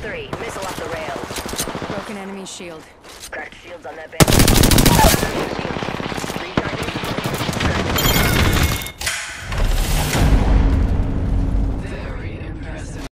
Three Missile off the rails. Broken enemy shield. Cracked shields on that bandit.